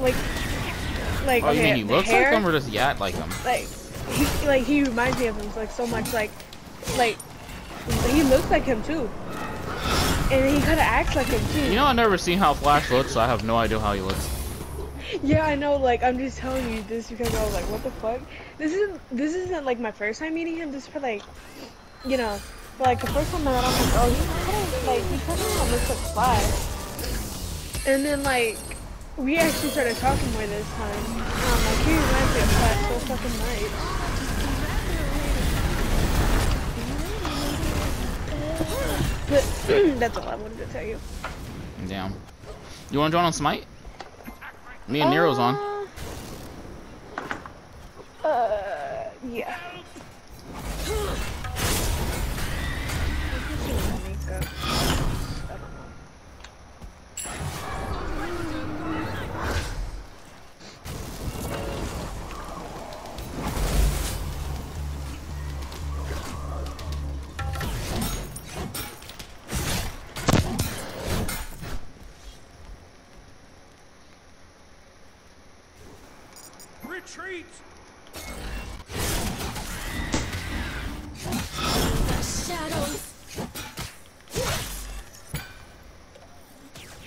like, like Oh, okay, you mean he looks hair, like him or just yat like him? like he like he reminds me of him like so much like like he looks like him too. And he kind of acts like him too. You know, I've never seen how Flash looks, so I have no idea how he looks. yeah i know like i'm just telling you this because i was like what the fuck? This isn't this isn't like my first time meeting him this is for like you know like the first time i met him i'm like oh he kind of like he kind of looks like flash. And then like we actually started talking more this time i'm like he reminds me of flash so fucking much But that's all I wanted to tell you. Damn. You want to join on Smite? Me and Nero's on. Uh, uh, yeah.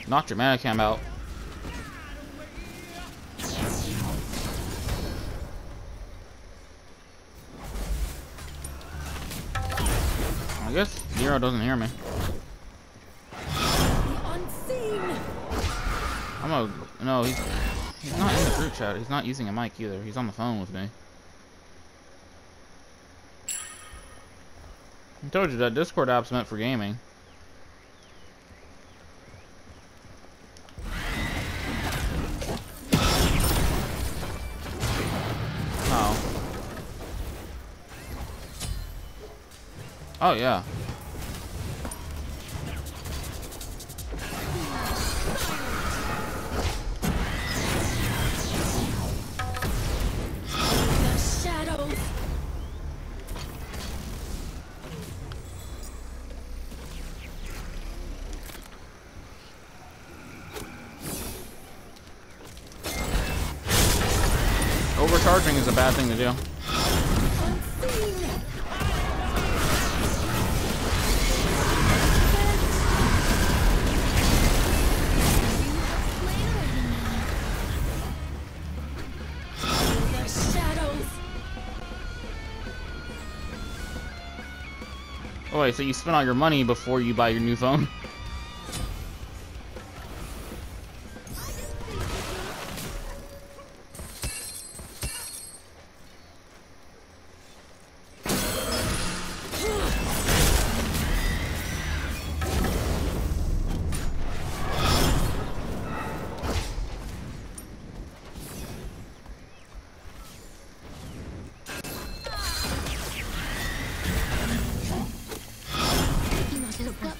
Knocked your mana cam out. I guess Nero doesn't hear me. I'm a no. He's he's not in the group chat. He's not using a mic either. He's on the phone with me. I told you that Discord app's meant for gaming. Oh yeah. Overcharging is a bad thing to do. Oh wait, so you spend all your money before you buy your new phone?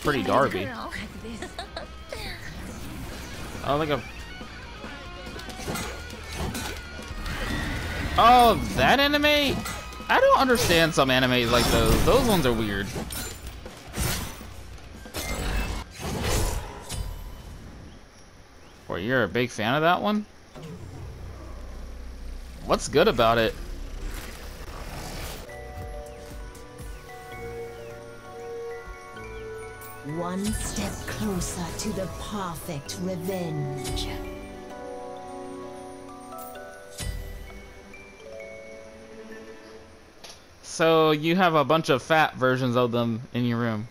Pretty Derby. Oh, like a. Oh, that anime? I don't understand some animes like those. Those ones are weird. Boy, you're a big fan of that one? What's good about it? One step closer to the perfect revenge. So you have a bunch of fat versions of them in your room.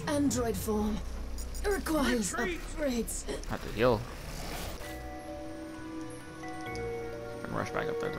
This android form requires Retreat. upgrades. Have to heal. And rush back up there to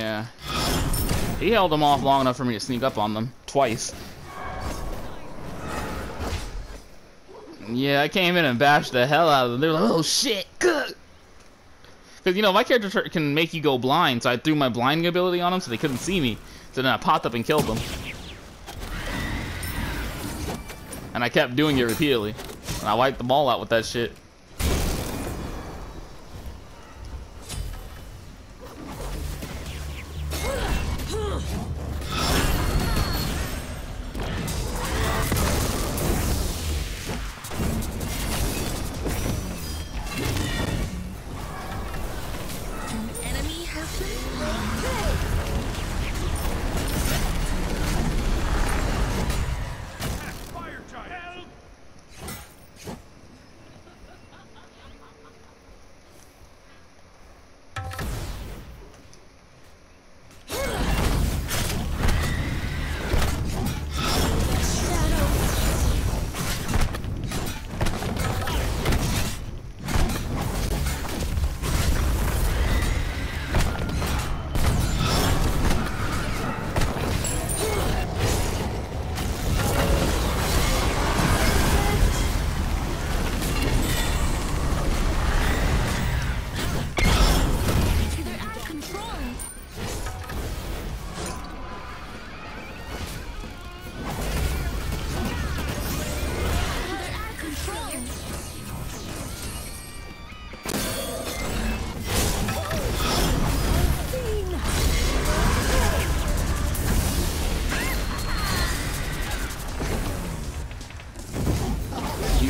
him. He held them off long enough for me to sneak up on them twice. Yeah, I came in and bashed the hell out of them. They were like, "Oh shit!" good. Because you know my character can make you go blind, so I threw my blinding ability on them so they couldn't see me. So then I popped up and killed them. And I kept doing it repeatedly. And I wiped them all out with that shit.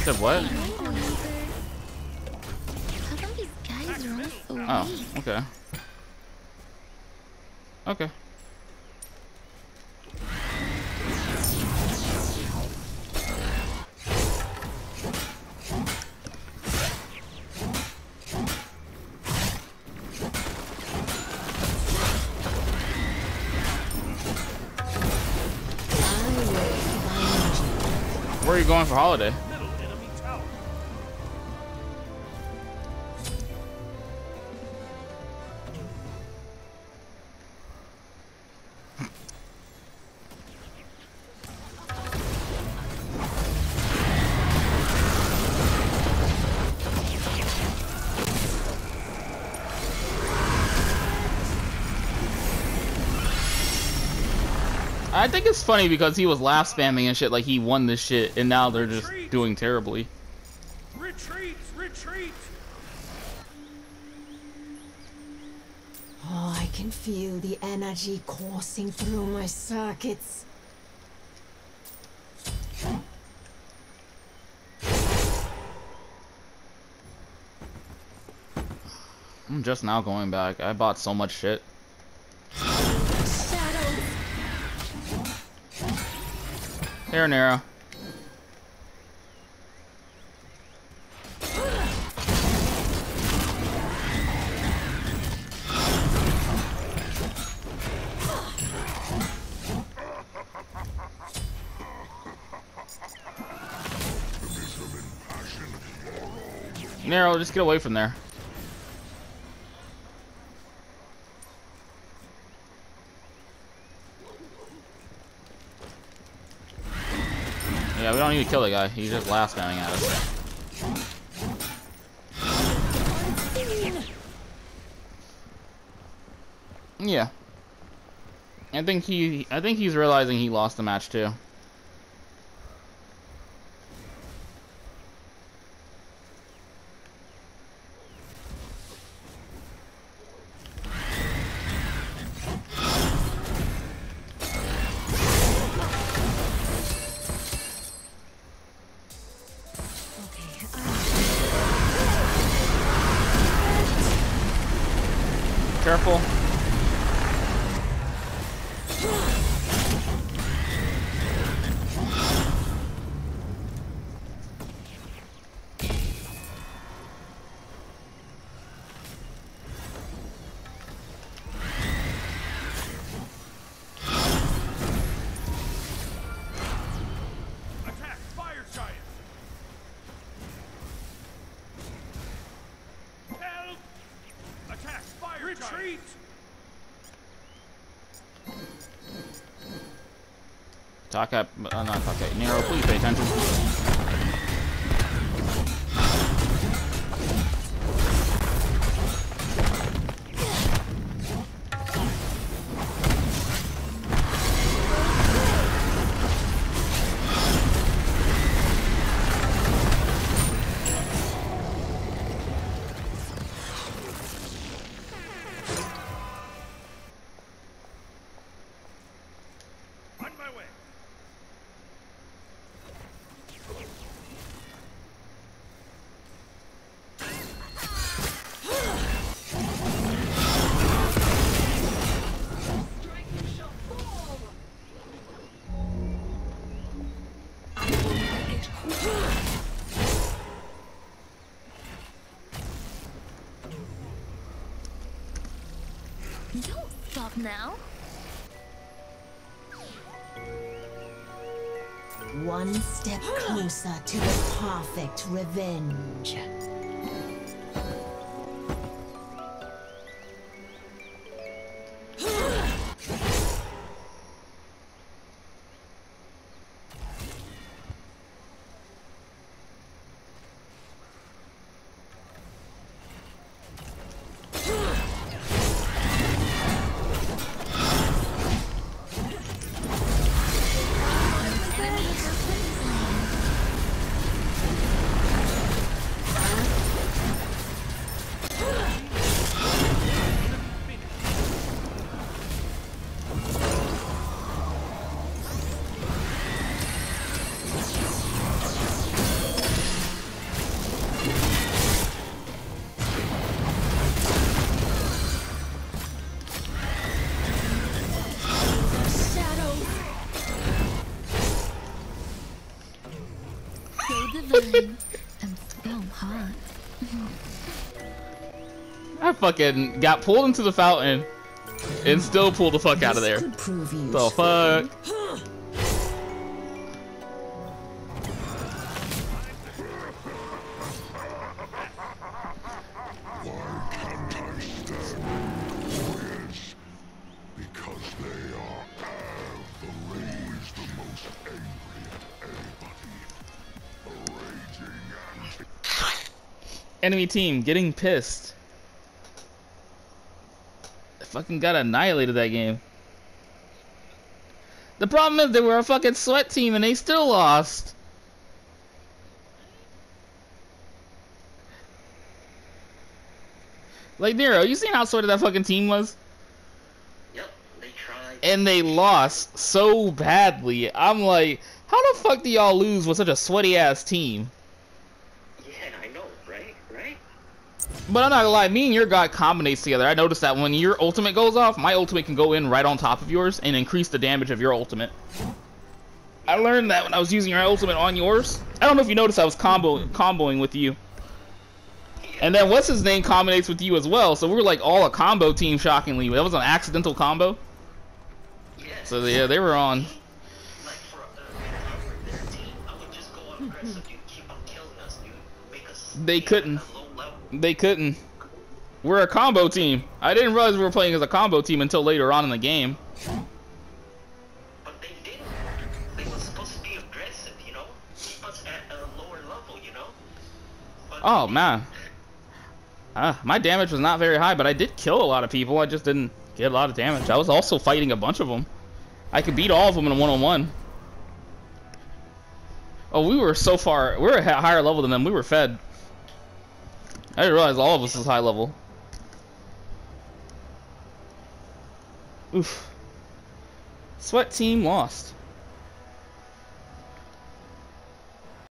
You said what? Oh, okay. Okay. Where are you going for holiday? Think it's funny because he was laugh spamming and shit like he won this shit, and now they're just doing terribly. Retreat! Retreat! Oh, I can feel the energy coursing through my circuits. I'm just now going back. I bought so much shit. Here, Nero. Nero, just get away from there. We don't need to kill the guy. He's just last spamming at us. Yeah. I think he I think he's realizing he lost the match too. Taka, uh, not Taka, Nero, please pay attention. Don't now. One step closer to the perfect revenge. And so hot. I fucking got pulled into the fountain and still pulled the fuck out of there. This could prove useful. The fuck? Enemy team getting pissed. I fucking got annihilated that game. The problem is they were a fucking sweat team and they still lost. Like Nero, you seen how sweaty that fucking team was? Yep, they tried. And they lost so badly. I'm like, how the fuck do y'all lose with such a sweaty ass team? Yeah, I know, right? Right? But I'm not gonna lie, me and your god combinates together. I noticed that when your ultimate goes off, my ultimate can go in right on top of yours and increase the damage of your ultimate. I learned that when I was using your ultimate on yours. I don't know if you noticed I was combo comboing with you. And then what's his name combinates with you as well, so we were like all a combo team shockingly. That was an accidental combo. So yeah, they were on. They couldn't. They couldn't. We're a combo team. I didn't realize we were playing as a combo team until later on in the game. But they didn't. They were supposed to be aggressive, you know? Keep us at a lower level, you know? But Oh man. Uh, my damage was not very high, but I did kill a lot of people. I just didn't get a lot of damage. I was also fighting a bunch of them. I could beat all of them in a one-on-one. Oh, we were so far. We were at a higher level than them. We were fed. I didn't realize all of us was high level. Oof. Sweat team lost.